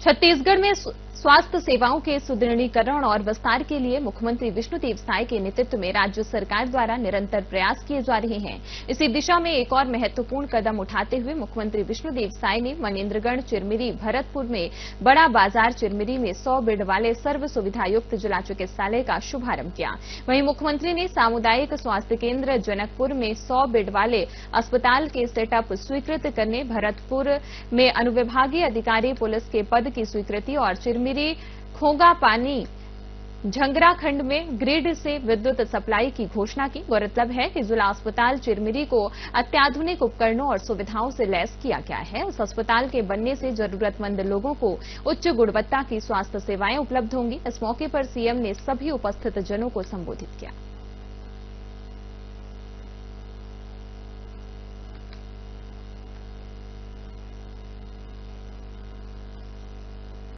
छत्तीसगढ़ में स्वास्थ्य सेवाओं के सुदृढ़ीकरण और विस्तार के लिए मुख्यमंत्री विष्णुदेव साय के नेतृत्व में राज्य सरकार द्वारा निरंतर प्रयास किए जा रहे हैं। इसी दिशा में एक और महत्वपूर्ण कदम उठाते हुए मुख्यमंत्री विष्णुदेव साय ने मनेन्द्रगढ़ चिरमिरी, भरतपुर में बड़ा बाज़ार, चिरमिरी में सौ बेड वाले सर्व सुविधायुक्त जिला चिकित्सालय का शुभारंभ किया। वहीं मुख्यमंत्री ने सामुदायिक स्वास्थ्य केंद्र जनकपुर में सौ बेड वाले अस्पताल के सेटअप स्वीकृत करने, भरतपुर में अनुविभागीय अधिकारी पुलिस के पद की स्वीकृति और चिरमिरी चिरमिरी खोगा पानी झंगराखंड में ग्रिड से विद्युत सप्लाई की घोषणा की। गौरतलब है कि जिला अस्पताल चिरमिरी को अत्याधुनिक उपकरणों और सुविधाओं से लैस किया गया है। उस अस्पताल के बनने से जरूरतमंद लोगों को उच्च गुणवत्ता की स्वास्थ्य सेवाएँ उपलब्ध होंगी। इस मौके पर सीएम ने सभी उपस्थित जनों को संबोधित किया।